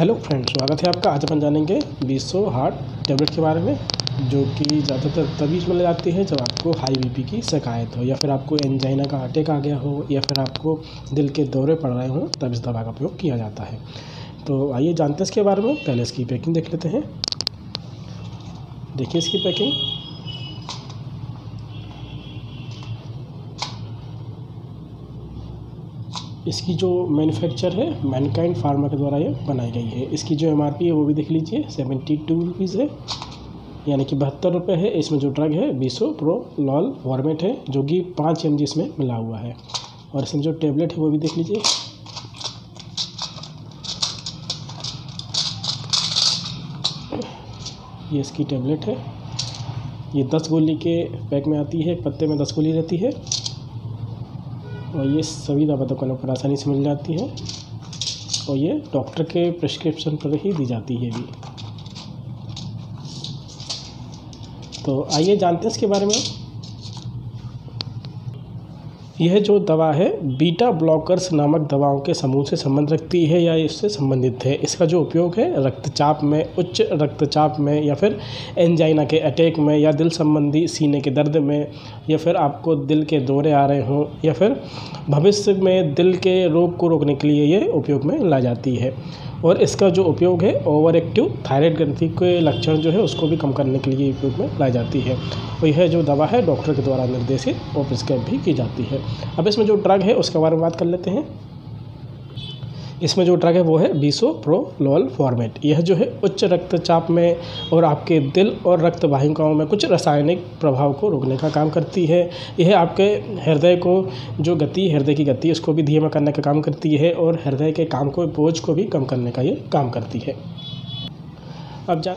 Hello friends, स्वागत है आपका। आज अपन जानेंगे बीसो हार्ट टैबलेट के बारे में, जो कि ज़्यादातर तभी मिल जाती है जब आपको हाई बीपी की शिकायत हो, या फिर आपको एंजाइना का अटैक आ गया हो, या फिर आपको दिल के दौरे पड़ रहे हों, तब इस दवा का उपयोग किया जाता है। तो आइए जानते हैं इसके बारे में, पहले इसकी पैकिंग देख लेते हैं। देखिए इसकी पैकिंग इसकी जो मैन्युफैक्चर है मैनकाइंड फार्मा के द्वारा ये बनाई गई है। इसकी जो एमआरपी है, वो भी देख लीजिए सेवेंटी टू रुपीज़ है। यानी कि बहत्तर रुपये है। इसमें जो ड्रग है बीसो प्रो लॉल वॉर्मेट है, जो कि पाँच एम इसमें मिला हुआ है। और इसमें जो टेबलेट है, वो भी देख लीजिए। ये इसकी टेबलेट है। ये दस गोली के पैक में आती है, पत्ते में दस गोली रहती है। और ये सभी दवा दुकानों पर आसानी से मिल जाती है। और ये डॉक्टर के प्रिस्क्रिप्शन पर ही दी जाती है भी तो आइए जानते हैं इसके बारे में। यह जो दवा है बीटा ब्लॉकर्स नामक दवाओं के समूह से संबंध रखती है या इससे संबंधित है। इसका जो उपयोग है, रक्तचाप में, उच्च रक्तचाप में या फिर एंजाइना के अटैक में या दिल संबंधी सीने के दर्द में या फिर आपको दिल के दौरे आ रहे हों या फिर भविष्य में दिल के रोग को रोकने के लिए ये उपयोग में ला जाती है। और इसका जो उपयोग है ओवर एक्टिव थायराइड ग्रंथि के लक्षण जो है, उसको भी कम करने के लिए उपयोग में लाई जाती है। और यह जो दवा है डॉक्टर के द्वारा निर्देशित और प्रिस्क्राइब भी की जाती है। अब इसमें जो ड्रग है, उसके बारे में बात कर लेते हैं। इसमें जो ड्रग है, वो है बीसो प्रो लोअल फॉर्मेट यह जो है, उच्च रक्तचाप में और आपके दिल और रक्त वाहिकाओं में कुछ रासायनिक प्रभाव को रोकने का काम करती है। यह आपके हृदय को, जो गति, हृदय की गति, उसको भी धीमा करने का काम करती है और हृदय के काम को, बोझ को भी कम करने का ये काम करती है। अब जा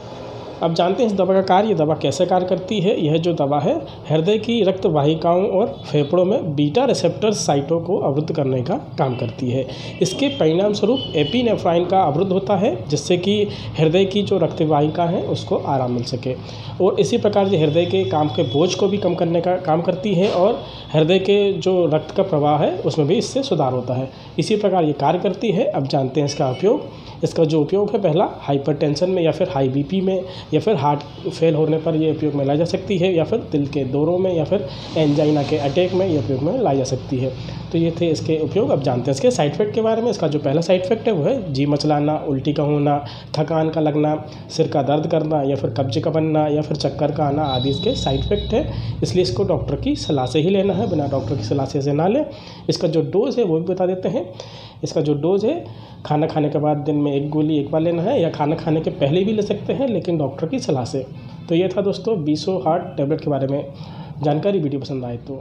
अब जानते हैं इस दवा का कार्य, ये दवा कैसे कार्य करती है? यह जो दवा है, हृदय की रक्त वाहिकाओं और फेफड़ों में बीटा रिसेप्टर साइटों को अवरुद्ध करने का काम करती है। इसके परिणाम स्वरूप एपीनेफ्राइन का अवरुद्ध होता है, जिससे कि हृदय की जो रक्त वाहिका है, उसको आराम मिल सके। और इसी प्रकार से हृदय के काम के बोझ को भी कम करने का काम करती है और हृदय के जो रक्त का प्रवाह है, उसमें भी इससे सुधार होता है। इसी प्रकार ये कार्य करती है। अब जानते हैं इसका उपयोग। इसका जो उपयोग है, पहला हाइपरटेंशन में या फिर हाई बीपी में। या फिर हार्ट फेल होने पर ये उपयोग में लाई जा सकती है, या फिर दिल के दौरों में, या फिर एंजाइना के अटैक में ये उपयोग में लाई जा सकती है। तो ये थे इसके उपयोग। अब जानते हैं इसके साइड इफ़ेक्ट के बारे में। इसका जो पहला साइड इफ़ेक्ट है वो है जी मचलाना, उल्टी का होना, थकान का लगना, सिर का दर्द करना, या फिर कब्जे का बनना, या फिर चक्कर का आना आदि इसके साइड इफ़ेक्ट है। इसलिए इसको डॉक्टर की सलाह से ही लेना है। बिना डॉक्टर की सलाह से ना लें। इसका जो डोज़ है वो भी बता देते हैं। इसका जो डोज़ है, खाना खाने के बाद दिन में एक गोली एक बार लेना है, या खाना खाने के पहले भी ले सकते हैं, लेकिन डॉक्टर की सलाह से। तो ये था दोस्तों बीसो हार्ट टैबलेट के बारे में। जानकारी वीडियो पसंद आए तो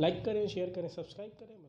लाइक करें, शेयर करें, सब्सक्राइब करें।